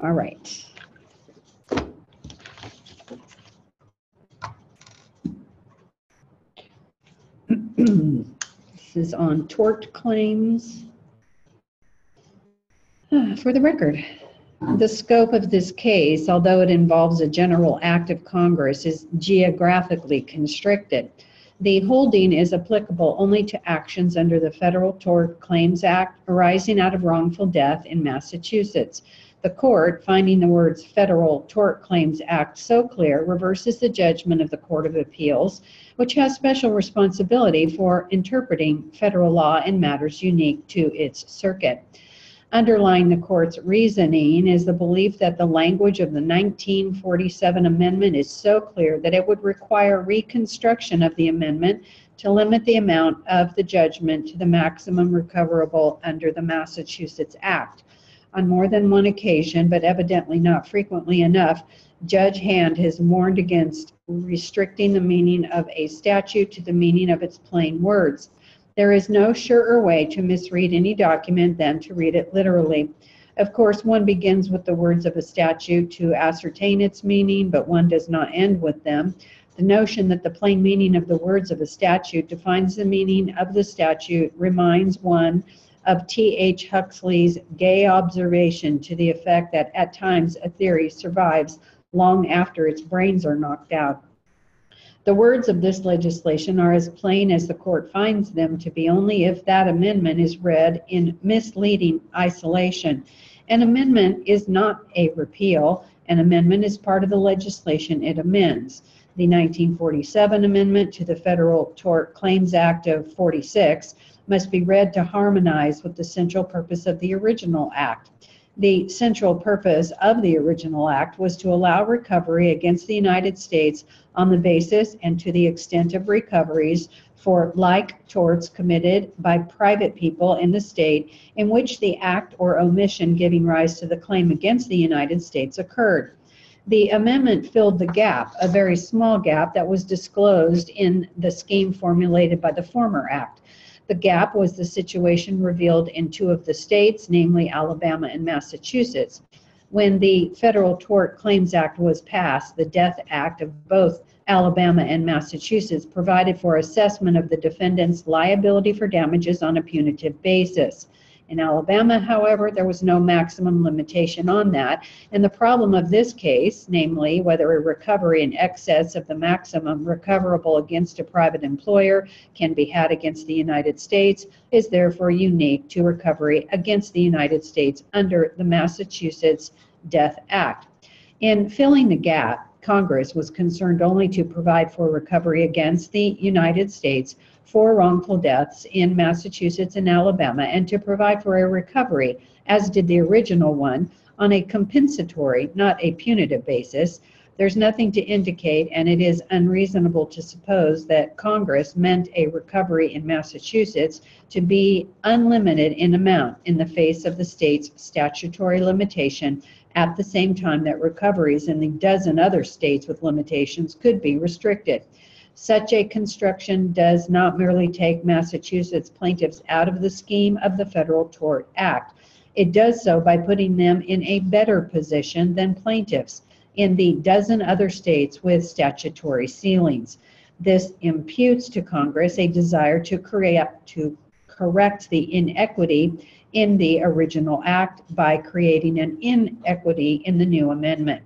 All right. This is on tort claims. Ah, For the record, the scope of this case, although it involves a general act of Congress, is geographically constricted. The holding is applicable only to actions under the Federal Tort Claims Act arising out of wrongful death in Massachusetts. The court, finding the words Federal Tort Claims Act so clear, reverses the judgment of the Court of Appeals, which has special responsibility for interpreting federal law in matters unique to its circuit. Underlying the court's reasoning is the belief that the language of the 1947 amendment is so clear that it would require reconstruction of the amendment to limit the amount of the judgment to the maximum recoverable under the Massachusetts Act. On more than one occasion, but evidently not frequently enough, Judge Hand has warned against restricting the meaning of a statute to the meaning of its plain words. There is no surer way to misread any document than to read it literally. Of course, one begins with the words of a statute to ascertain its meaning, but one does not end with them. The notion that the plain meaning of the words of a statute defines the meaning of the statute reminds one of T.H. Huxley's gay observation to the effect that at times a theory survives long after its brains are knocked out. The words of this legislation are as plain as the court finds them to be only if that amendment is read in misleading isolation. An amendment is not a repeal. An amendment is part of the legislation it amends. The 1947 amendment to the Federal Tort Claims Act of 46 must be read to harmonize with the central purpose of the original act. The central purpose of the original act was to allow recovery against the United States on the basis and to the extent of recoveries for like torts committed by private people in the state in which the act or omission giving rise to the claim against the United States occurred. The amendment filled the gap, a very small gap that was disclosed in the scheme formulated by the former act. The gap was the situation revealed in two of the states, namely Alabama and Massachusetts. When the Federal Tort Claims Act was passed, the Death Act of both Alabama and Massachusetts provided for assessment of the defendant's liability for damages on a punitive basis. In Alabama, however, there was no maximum limitation on that, and the problem of this case, namely whether a recovery in excess of the maximum recoverable against a private employer can be had against the United States, is therefore unique to recovery against the United States under the Massachusetts Death Act. In filling the gap, Congress was concerned only to provide for recovery against the United States for wrongful deaths in Massachusetts and Alabama and to provide for a recovery, as did the original one, on a compensatory, not a punitive basis. There's nothing to indicate, and it is unreasonable to suppose that Congress meant a recovery in Massachusetts to be unlimited in amount in the face of the state's statutory limitation at the same time that recoveries in the dozen other states with limitations could be restricted. Such a construction does not merely take Massachusetts plaintiffs out of the scheme of the Federal Tort Act. It does so by putting them in a better position than plaintiffs in the dozen other states with statutory ceilings. This imputes to Congress a desire to create to correct the inequity in the original act by creating an inequity in the new amendment.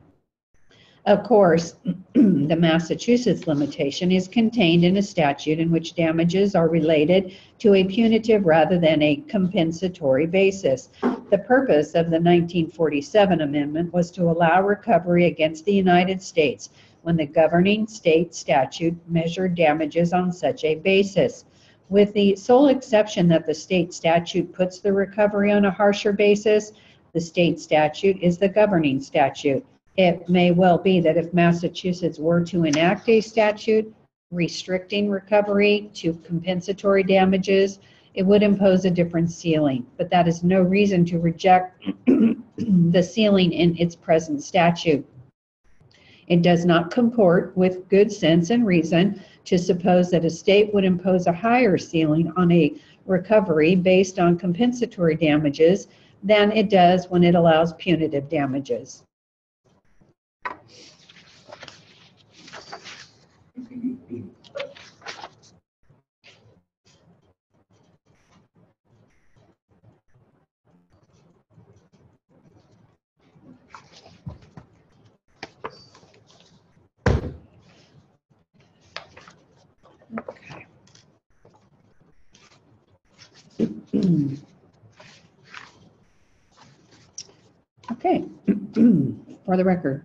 Of course, the Massachusetts limitation is contained in a statute in which damages are related to a punitive rather than a compensatory basis. The purpose of the 1947 amendment was to allow recovery against the United States when the governing state statute measured damages on such a basis. With the sole exception that the state statute puts the recovery on a harsher basis, the state statute is the governing statute. It may well be that if Massachusetts were to enact a statute restricting recovery to compensatory damages, it would impose a different ceiling. But that is no reason to reject the ceiling in its present statute. It does not comport with good sense and reason to suppose that a state would impose a higher ceiling on a recovery based on compensatory damages than it does when it allows punitive damages. Okay, for the record,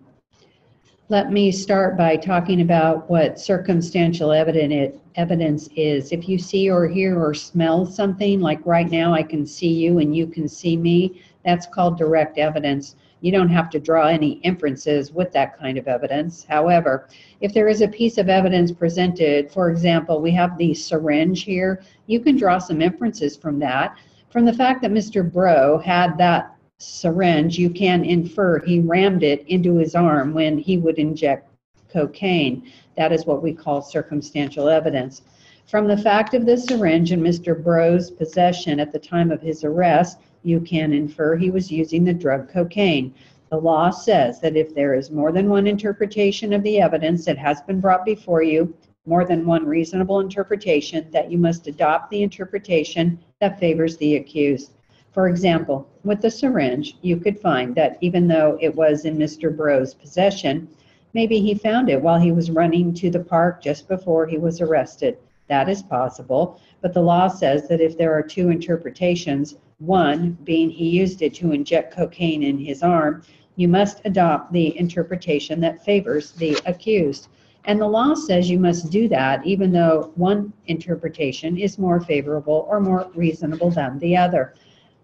let me start by talking about what circumstantial evidence is. If you see or hear or smell something, like right now I can see you and you can see me, that's called direct evidence. You don't have to draw any inferences with that kind of evidence. However, if there is a piece of evidence presented, for example, we have the syringe here, you can draw some inferences from that. From the fact that Mr. Bro had that syringe, you can infer he rammed it into his arm when he would inject cocaine. That is what we call circumstantial evidence. From the fact of the syringe in Mr. Bro's possession at the time of his arrest, you can infer he was using the drug cocaine. The law says that if there is more than one interpretation of the evidence that has been brought before you, more than one reasonable interpretation, that you must adopt the interpretation that favors the accused. For example, with the syringe, you could find that even though it was in Mr. Bro's possession, maybe he found it while he was running to the park just before he was arrested. That is possible, but the law says that if there are two interpretations, one being he used it to inject cocaine in his arm, you must adopt the interpretation that favors the accused. And the law says you must do that even though one interpretation is more favorable or more reasonable than the other.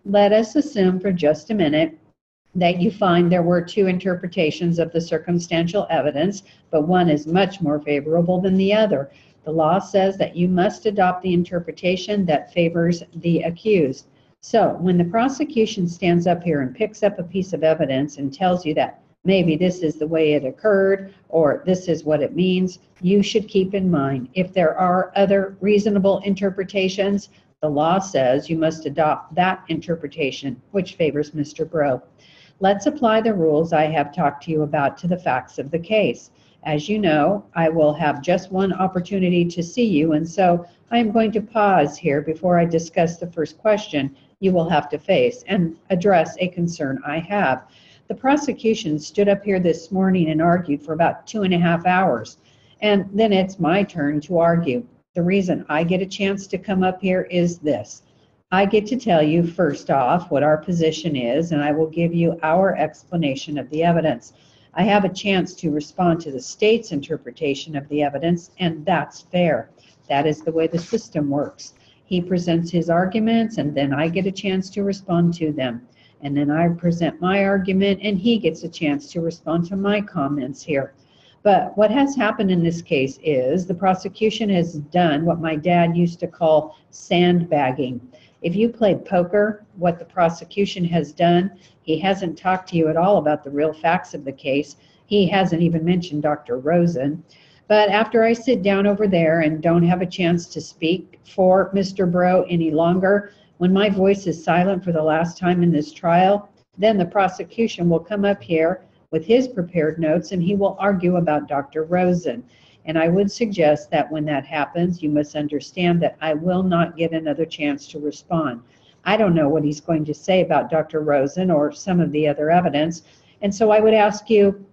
Let us assume for just a minute that you find there were two interpretations of the circumstantial evidence, but one is much more favorable than the other. The law says that you must adopt the interpretation that favors the accused. So when the prosecution stands up here and picks up a piece of evidence and tells you that maybe this is the way it occurred or this is what it means, you should keep in mind if there are other reasonable interpretations, the law says you must adopt that interpretation, which favors Mr. Bro. Let's apply the rules I have talked to you about to the facts of the case. As you know, I will have just one opportunity to see you, and so I am going to pause here before I discuss the first question you will have to face and address a concern I have. The prosecution stood up here this morning and argued for about two and a half hours, and then it's my turn to argue. The reason I get a chance to come up here is this. I get to tell you first off what our position is, and I will give you our explanation of the evidence. I have a chance to respond to the state's interpretation of the evidence, and that's fair. That is the way the system works. He presents his arguments, and then I get a chance to respond to them. And then I present my argument, and he gets a chance to respond to my comments here. But what has happened in this case is the prosecution has done what my dad used to call sandbagging. If you played poker, what the prosecution has done, he hasn't talked to you at all about the real facts of the case. He hasn't even mentioned Dr. Rosen. But after I sit down over there and don't have a chance to speak for Mr. Bro any longer, when my voice is silent for the last time in this trial, then the prosecution will come up here with his prepared notes and he will argue about Dr. Rosen. And I would suggest that when that happens, you must understand that I will not get another chance to respond. I don't know what he's going to say about Dr. Rosen or some of the other evidence. And so I would ask you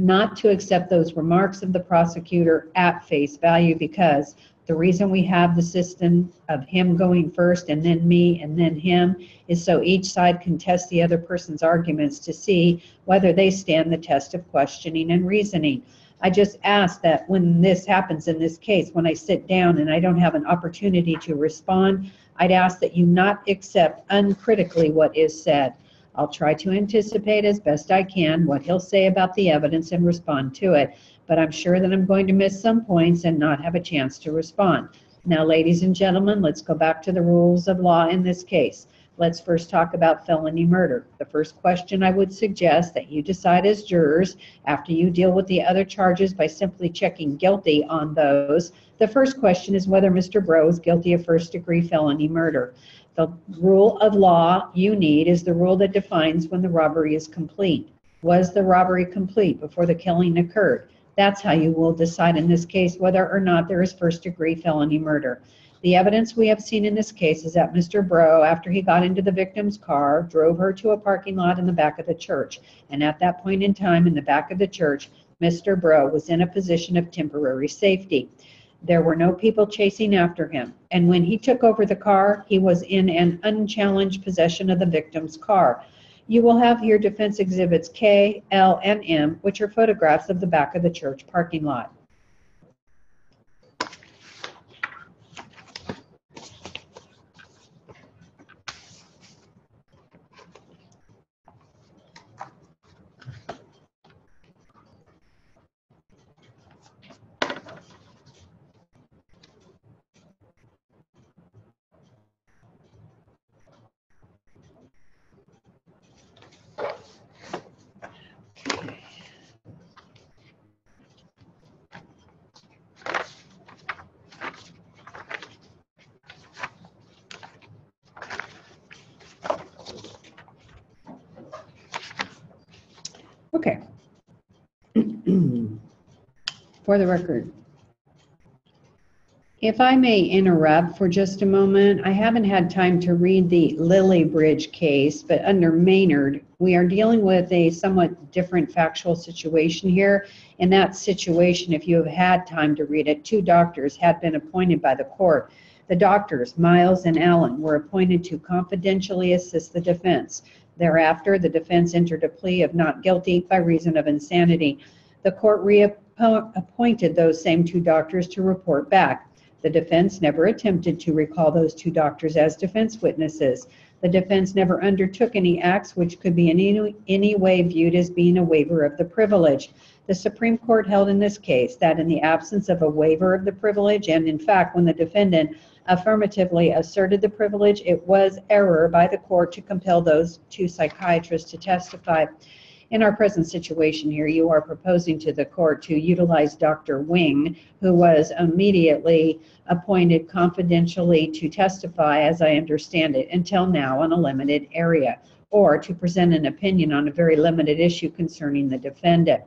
not to accept those remarks of the prosecutor at face value because the reason we have the system of him going first and then me and then him is so each side can test the other person's arguments to see whether they stand the test of questioning and reasoning. I just ask that when this happens in this case, when I sit down and I don't have an opportunity to respond, I'd ask that you not accept uncritically what is said. I'll try to anticipate as best I can what he'll say about the evidence and respond to it but I'm sure that I'm going to miss some points and not have a chance to respond. Now, ladies and gentlemen, let's go back to the rules of law in this case. Let's first talk about felony murder. The first question I would suggest that you decide as jurors after you deal with the other charges by simply checking guilty on those. The first question is whether Mr. Bro is guilty of first degree felony murder. The rule of law you need is the rule that defines when the robbery is complete. Was the robbery complete before the killing occurred? That's how you will decide in this case whether or not there is first degree felony murder. The evidence we have seen in this case is that Mr. Bro, after he got into the victim's car, drove her to a parking lot in the back of the church. And at that point in time, in the back of the church, Mr. Bro was in a position of temporary safety. There were no people chasing after him. And when he took over the car, he was in an unchallenged possession of the victim's car. You will have here defense exhibits K, L, and M, which are photographs of the back of the church parking lot. Okay. For the record, if I may interrupt for just a moment, I haven't had time to read the Lily Bridge case, but under Maynard, we are dealing with a somewhat different factual situation here. In that situation, if you have had time to read it, two doctors had been appointed by the court. The doctors, Miles and Allen, were appointed to confidentially assist the defense. Thereafter, the defense entered a plea of not guilty by reason of insanity. The court reappointed those same two doctors to report back. The defense never attempted to recall those two doctors as defense witnesses. The defense never undertook any acts which could be in any, any way viewed as being a waiver of the privilege. The Supreme Court held in this case that in the absence of a waiver of the privilege, and in fact, when the defendant affirmatively asserted the privilege, it was error by the court to compel those two psychiatrists to testify. In our present situation here, you are proposing to the court to utilize Dr. Wing, who was immediately appointed confidentially to testify, as I understand it, until now on a limited area, or to present an opinion on a very limited issue concerning the defendant.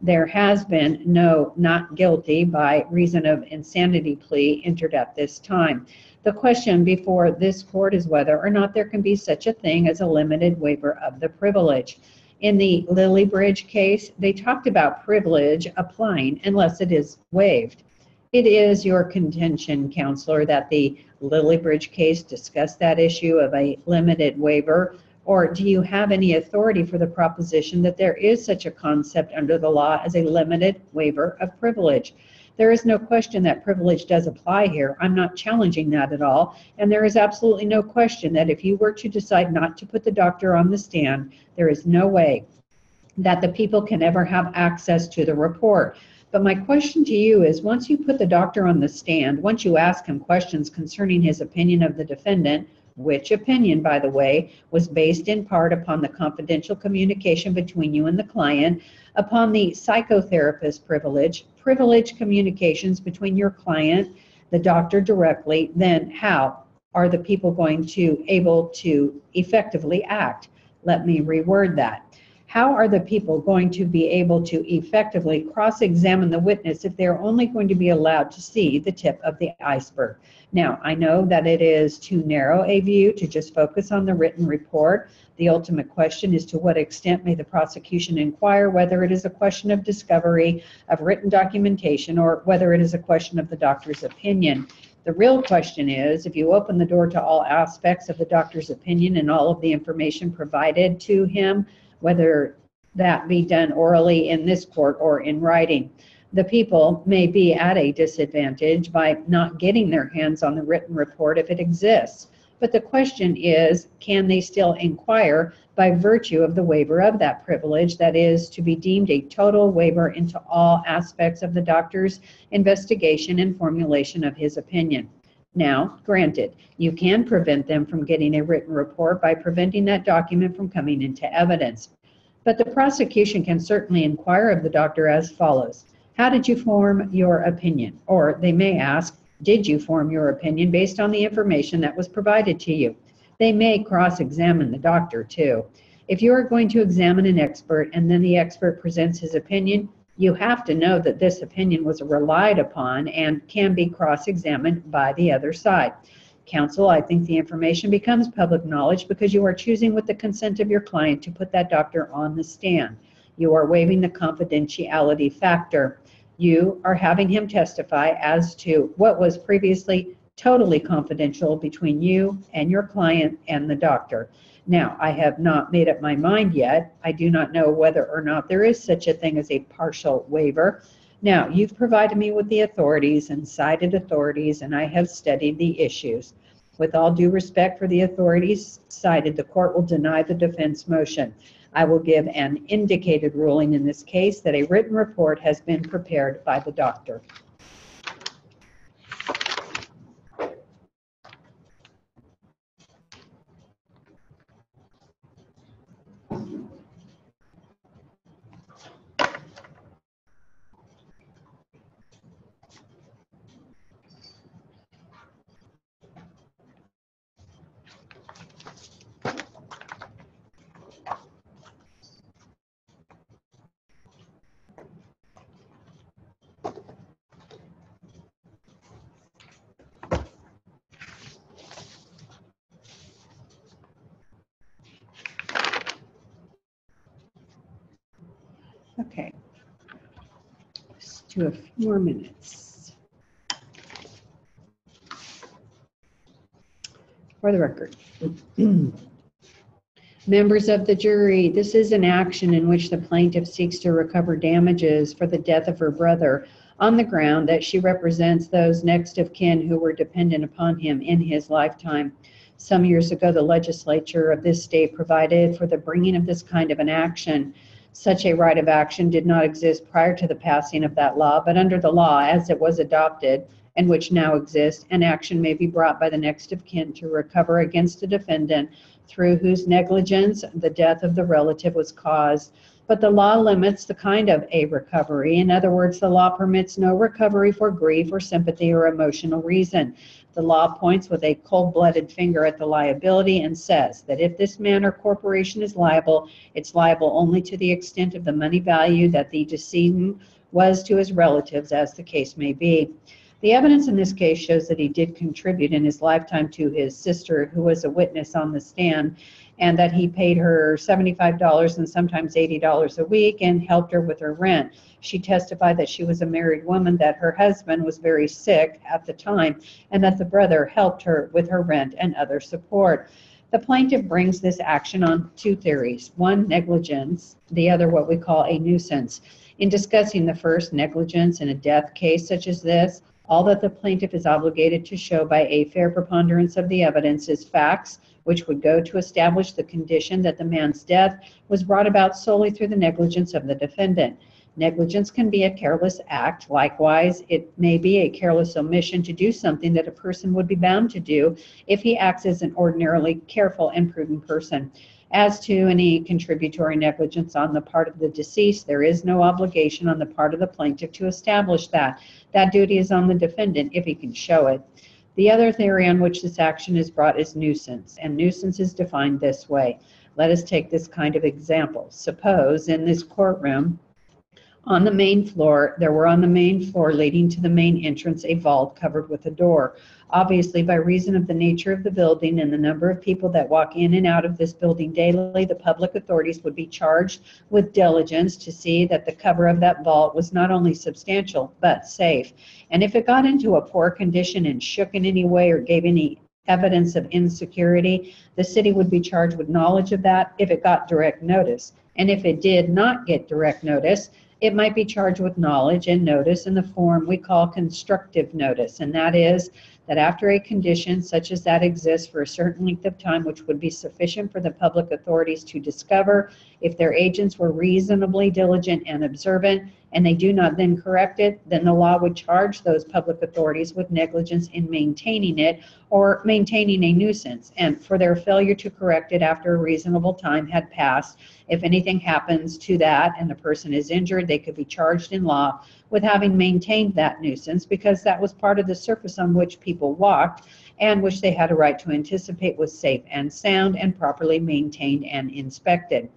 There has been no not guilty by reason of insanity plea entered at this time. The question before this court is whether or not there can be such a thing as a limited waiver of the privilege. In the Lily Bridge case, they talked about privilege applying unless it is waived. It is your contention, counselor, that the Lily Bridge case discussed that issue of a limited waiver, or do you have any authority for the proposition that there is such a concept under the law as a limited waiver of privilege? There is no question that privilege does apply here. I'm not challenging that at all. And there is absolutely no question that if you were to decide not to put the doctor on the stand, there is no way that the people can ever have access to the report. But my question to you is once you put the doctor on the stand, once you ask him questions concerning his opinion of the defendant, which opinion, by the way, was based in part upon the confidential communication between you and the client, upon the psychotherapist privilege, privilege communications between your client, the doctor directly, then how are the people going to able to effectively act? Let me reword that. How are the people going to be able to effectively cross-examine the witness if they're only going to be allowed to see the tip of the iceberg? Now, I know that it is too narrow a view to just focus on the written report. The ultimate question is to what extent may the prosecution inquire whether it is a question of discovery of written documentation or whether it is a question of the doctor's opinion. The real question is if you open the door to all aspects of the doctor's opinion and all of the information provided to him, whether that be done orally in this court or in writing. The people may be at a disadvantage by not getting their hands on the written report if it exists. But the question is, can they still inquire by virtue of the waiver of that privilege that is to be deemed a total waiver into all aspects of the doctor's investigation and formulation of his opinion? Now, granted, you can prevent them from getting a written report by preventing that document from coming into evidence. But the prosecution can certainly inquire of the doctor as follows. How did you form your opinion? Or they may ask, did you form your opinion based on the information that was provided to you? They may cross-examine the doctor too. If you are going to examine an expert and then the expert presents his opinion, you have to know that this opinion was relied upon and can be cross-examined by the other side. Counsel, I think the information becomes public knowledge because you are choosing with the consent of your client to put that doctor on the stand. You are waiving the confidentiality factor. You are having him testify as to what was previously totally confidential between you and your client and the doctor. Now, I have not made up my mind yet. I do not know whether or not there is such a thing as a partial waiver. Now, you've provided me with the authorities and cited authorities, and I have studied the issues. With all due respect for the authorities cited, the court will deny the defense motion. I will give an indicated ruling in this case that a written report has been prepared by the doctor. Okay. Let's do a few more minutes. For the record. Members of the jury, this is an action in which the plaintiff seeks to recover damages for the death of her brother on the ground that she represents those next of kin who were dependent upon him in his lifetime. Some years ago, the legislature of this state provided for the bringing of this kind of an action. Such a right of action did not exist prior to the passing of that law, but under the law as it was adopted and which now exists, an action may be brought by the next of kin to recover against a defendant through whose negligence the death of the relative was caused. But the law limits the kind of a recovery. In other words, the law permits no recovery for grief or sympathy or emotional reason. The law points with a cold-blooded finger at the liability and says that if this man or corporation is liable, it's liable only to the extent of the money value that the decedent was to his relatives, as the case may be. The evidence in this case shows that he did contribute in his lifetime to his sister, who was a witness on the stand, and that he paid her $75 and sometimes $80 a week and helped her with her rent. She testified that she was a married woman, that her husband was very sick at the time, and that the brother helped her with her rent and other support. The plaintiff brings this action on two theories one, negligence, the other, what we call a nuisance. In discussing the first, negligence in a death case such as this, all that the plaintiff is obligated to show by a fair preponderance of the evidence is facts which would go to establish the condition that the man's death was brought about solely through the negligence of the defendant. Negligence can be a careless act. Likewise, it may be a careless omission to do something that a person would be bound to do if he acts as an ordinarily careful and prudent person. As to any contributory negligence on the part of the deceased, there is no obligation on the part of the plaintiff to establish that. That duty is on the defendant if he can show it. The other theory on which this action is brought is nuisance, and nuisance is defined this way. Let us take this kind of example. Suppose in this courtroom, on the main floor, there were on the main floor leading to the main entrance a vault covered with a door. Obviously, by reason of the nature of the building and the number of people that walk in and out of this building daily, the public authorities would be charged with diligence to see that the cover of that vault was not only substantial, but safe. And if it got into a poor condition and shook in any way or gave any evidence of insecurity, the city would be charged with knowledge of that if it got direct notice. And if it did not get direct notice, it might be charged with knowledge and notice in the form we call constructive notice. And that is that after a condition such as that exists for a certain length of time, which would be sufficient for the public authorities to discover if their agents were reasonably diligent and observant, and they do not then correct it, then the law would charge those public authorities with negligence in maintaining it or maintaining a nuisance, and for their failure to correct it after a reasonable time had passed. If anything happens to that and the person is injured, they could be charged in law with having maintained that nuisance because that was part of the surface on which people walked and which they had a right to anticipate was safe and sound and properly maintained and inspected.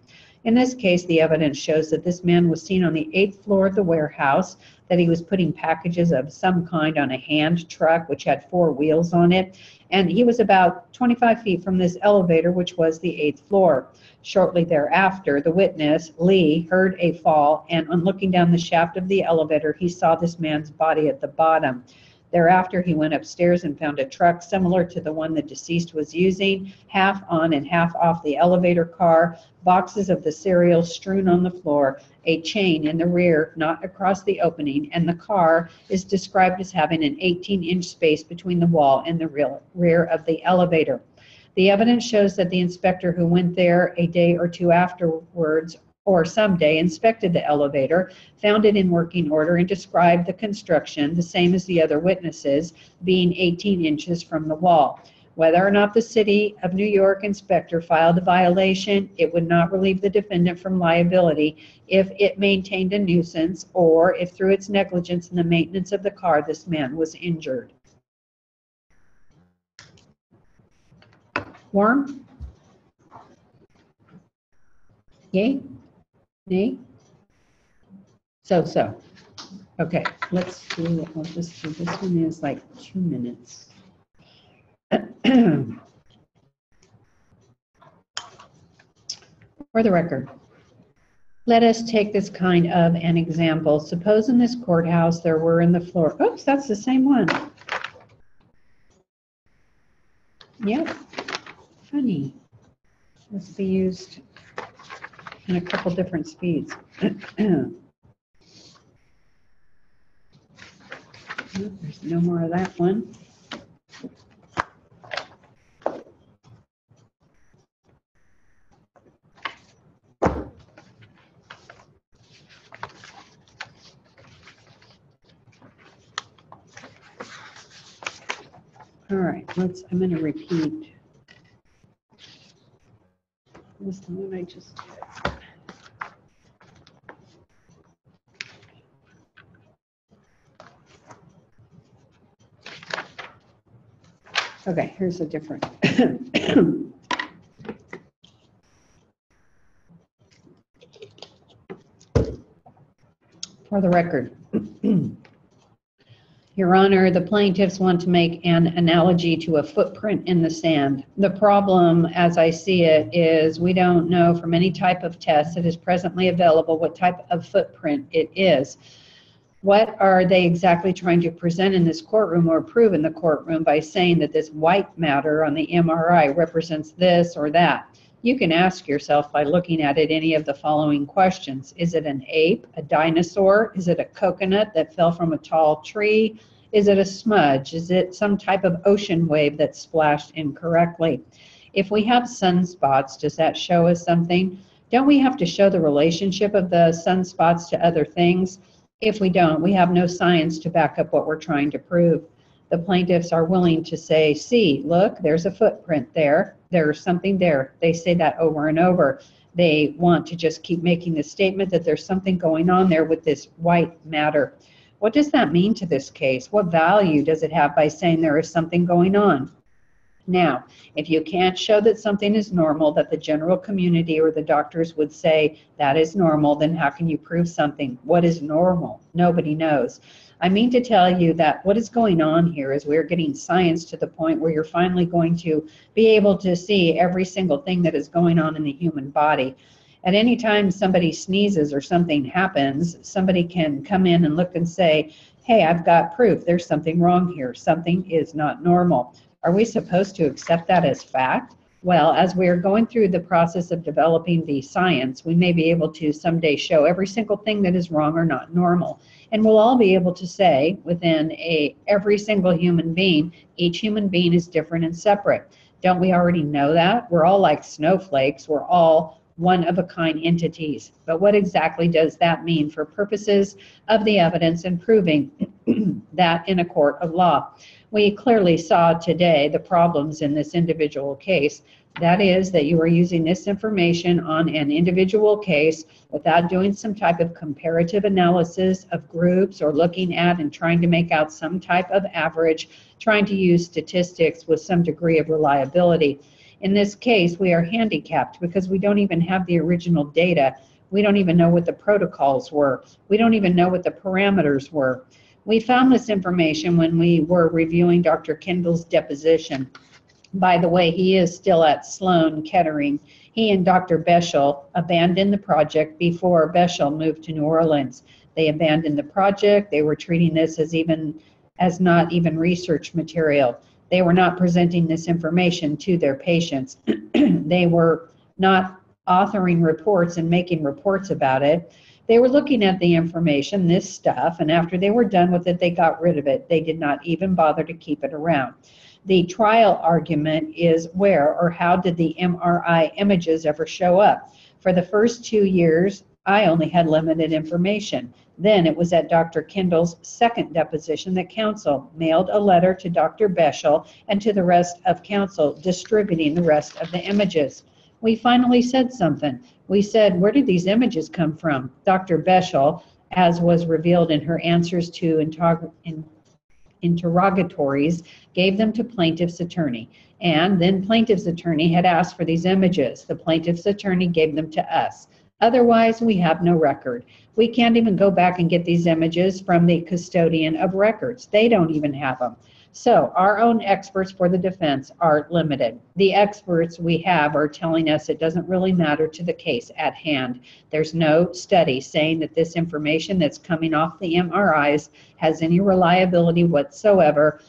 In this case, the evidence shows that this man was seen on the eighth floor of the warehouse, that he was putting packages of some kind on a hand truck, which had four wheels on it, and he was about 25 feet from this elevator, which was the eighth floor. Shortly thereafter, the witness, Lee, heard a fall, and on looking down the shaft of the elevator, he saw this man's body at the bottom. Thereafter, he went upstairs and found a truck similar to the one the deceased was using, half on and half off the elevator car, boxes of the cereal strewn on the floor, a chain in the rear, not across the opening, and the car is described as having an 18-inch space between the wall and the rear of the elevator. The evidence shows that the inspector who went there a day or two afterwards or someday inspected the elevator, found it in working order, and described the construction, the same as the other witnesses, being 18 inches from the wall. Whether or not the City of New York inspector filed a violation, it would not relieve the defendant from liability if it maintained a nuisance or if through its negligence in the maintenance of the car, this man was injured. Worm? Yay? Nay? So, so. Okay, let's do, just do, this one is like two minutes. For the record, let us take this kind of an example. Suppose in this courthouse there were in the floor, oops, that's the same one. Yep, funny. Must be used in a couple different speeds. There's no more of that one. All right, let's, I'm going to repeat. This is the one I just did. Okay, here's a different. For the record. Your Honor, the plaintiffs want to make an analogy to a footprint in the sand. The problem, as I see it, is we don't know from any type of test that is presently available what type of footprint it is. What are they exactly trying to present in this courtroom or prove in the courtroom by saying that this white matter on the MRI represents this or that? You can ask yourself by looking at it any of the following questions. Is it an ape, a dinosaur? Is it a coconut that fell from a tall tree? Is it a smudge? Is it some type of ocean wave that splashed incorrectly? If we have sunspots, does that show us something? Don't we have to show the relationship of the sunspots to other things? If we don't, we have no science to back up what we're trying to prove. The plaintiffs are willing to say, see, look, there's a footprint there. There's something there. They say that over and over. They want to just keep making the statement that there's something going on there with this white matter. What does that mean to this case? What value does it have by saying there is something going on? Now, if you can't show that something is normal, that the general community or the doctors would say that is normal, then how can you prove something? What is normal? Nobody knows. I mean to tell you that what is going on here is we're getting science to the point where you're finally going to be able to see every single thing that is going on in the human body. At any time somebody sneezes or something happens, somebody can come in and look and say, hey, I've got proof. There's something wrong here. Something is not normal. Are we supposed to accept that as fact? Well, as we are going through the process of developing the science, we may be able to someday show every single thing that is wrong or not normal. And we'll all be able to say within a every single human being, each human being is different and separate. Don't we already know that? We're all like snowflakes. We're all one of a kind entities. But what exactly does that mean for purposes of the evidence and proving that in a court of law? We clearly saw today the problems in this individual case. That is, that you are using this information on an individual case without doing some type of comparative analysis of groups or looking at and trying to make out some type of average, trying to use statistics with some degree of reliability. In this case, we are handicapped because we don't even have the original data. We don't even know what the protocols were. We don't even know what the parameters were. We found this information when we were reviewing Dr. Kendall's deposition. By the way, he is still at Sloan Kettering. He and Dr. Beschel abandoned the project before Beschel moved to New Orleans. They abandoned the project. They were treating this as even as not even research material. They were not presenting this information to their patients. they were not authoring reports and making reports about it. They were looking at the information, this stuff, and after they were done with it, they got rid of it. They did not even bother to keep it around. The trial argument is where or how did the MRI images ever show up? For the first two years, I only had limited information. Then it was at Dr. Kendall's second deposition that counsel mailed a letter to Dr. Beschel and to the rest of counsel distributing the rest of the images. We finally said something. We said, where did these images come from? Dr. Beschel, as was revealed in her answers to in- interrogatories, gave them to plaintiff's attorney. And then plaintiff's attorney had asked for these images. The plaintiff's attorney gave them to us. Otherwise, we have no record. We can't even go back and get these images from the custodian of records. They don't even have them. So our own experts for the defense are limited. The experts we have are telling us it doesn't really matter to the case at hand. There's no study saying that this information that's coming off the MRIs has any reliability whatsoever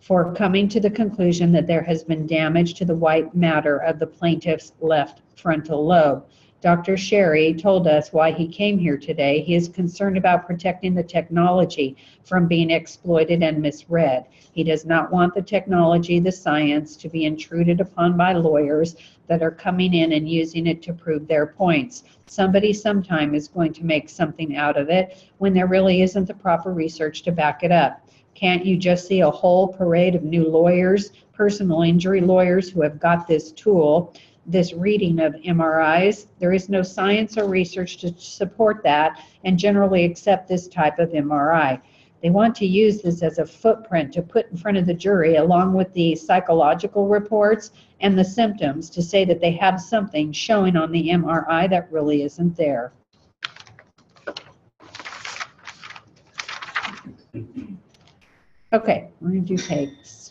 for coming to the conclusion that there has been damage to the white matter of the plaintiff's left frontal lobe. Dr. Sherry told us why he came here today. He is concerned about protecting the technology from being exploited and misread. He does not want the technology, the science, to be intruded upon by lawyers that are coming in and using it to prove their points. Somebody sometime is going to make something out of it when there really isn't the proper research to back it up. Can't you just see a whole parade of new lawyers, personal injury lawyers who have got this tool? This reading of MRIs. There is no science or research to support that and generally accept this type of MRI. They want to use this as a footprint to put in front of the jury along with the psychological reports and the symptoms to say that they have something showing on the MRI that really isn't there. Okay, we're going to do takes.